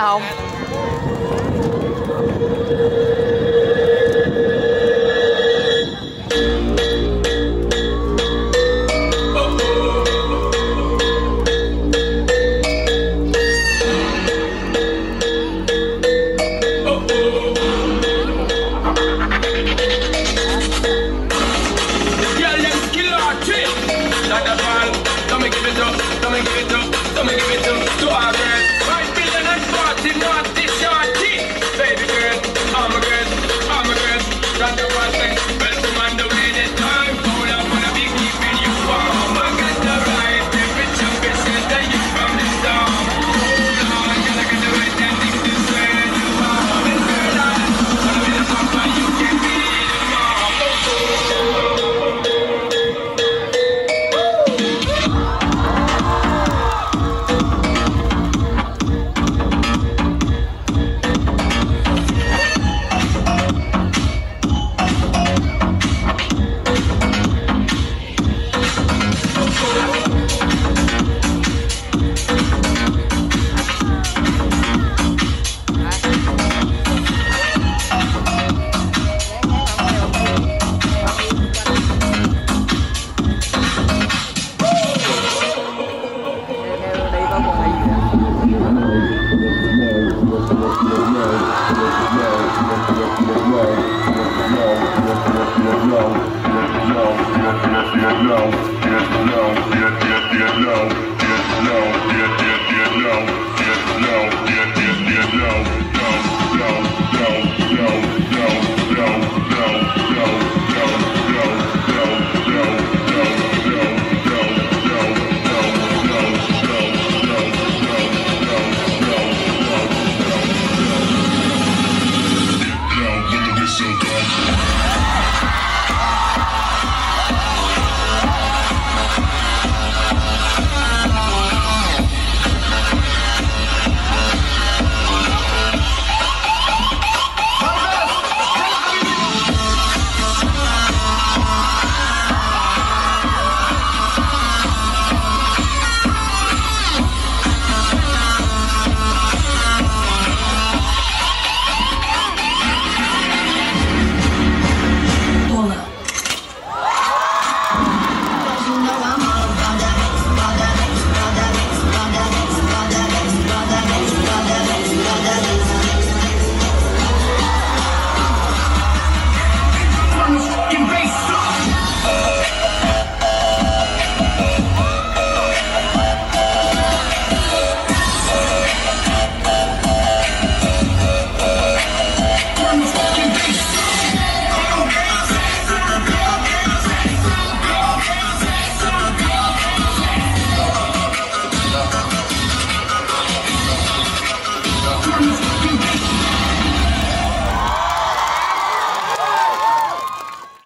好 no.